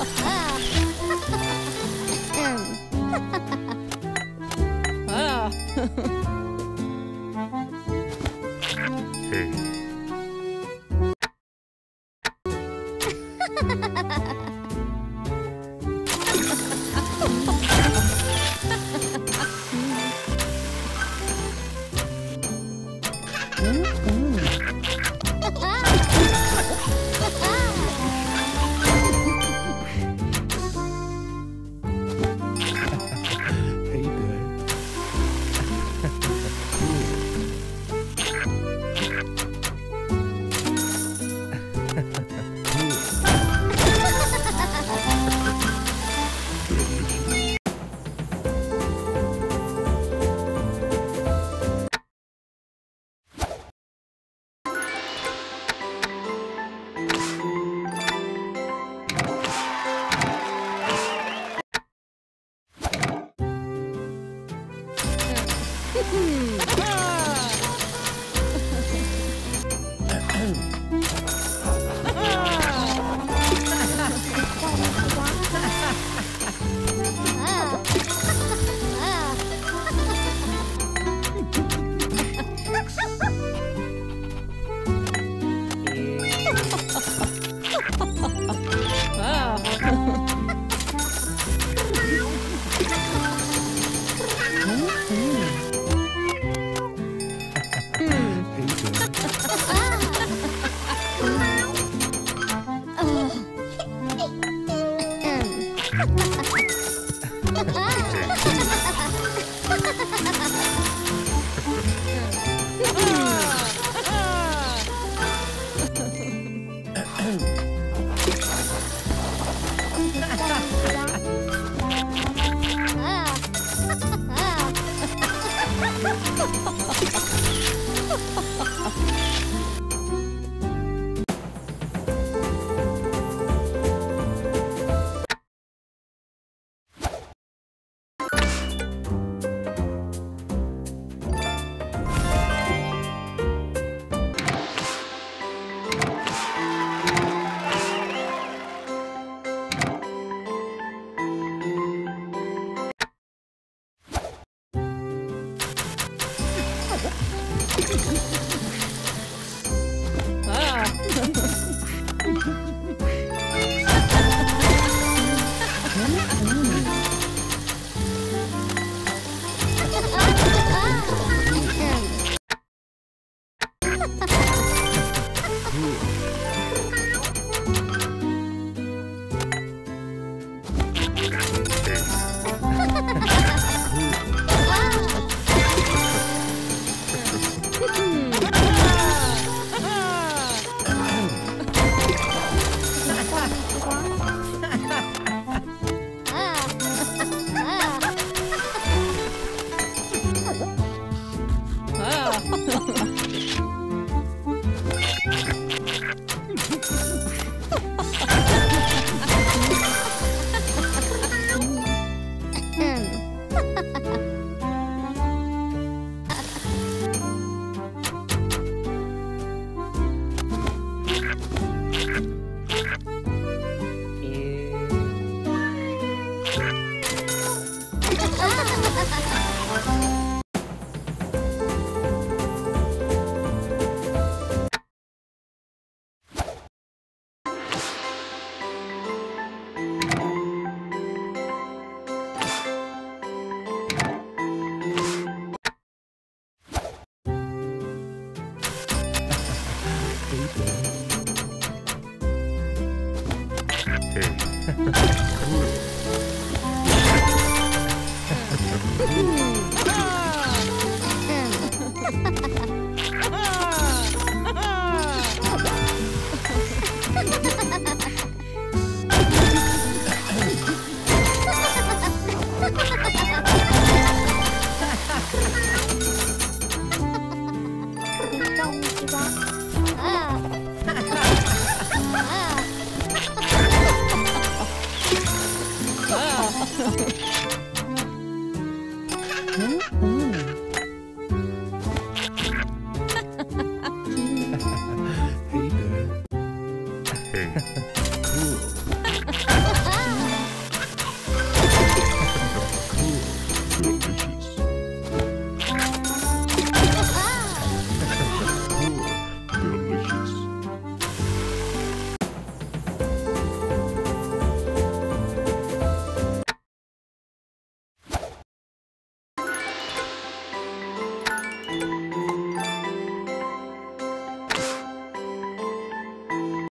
Hey Woohoo! Ha ha ha! Ah.